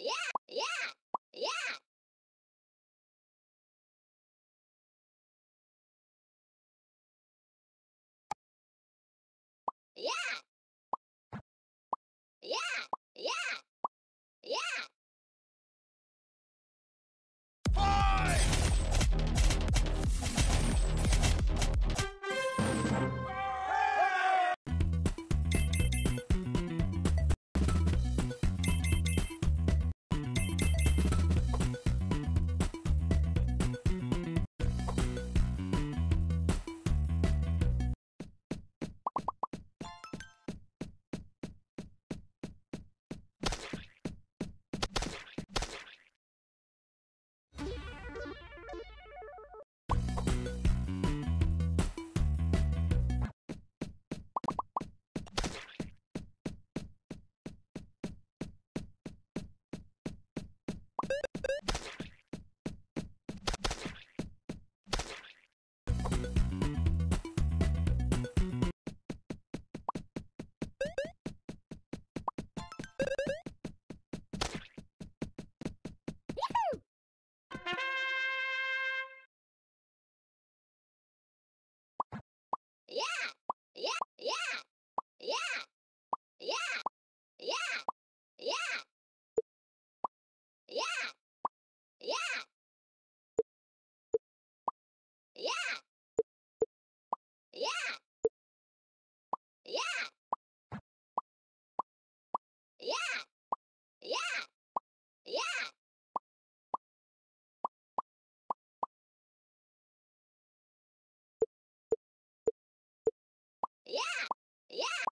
Yeah, yeah. Yeah!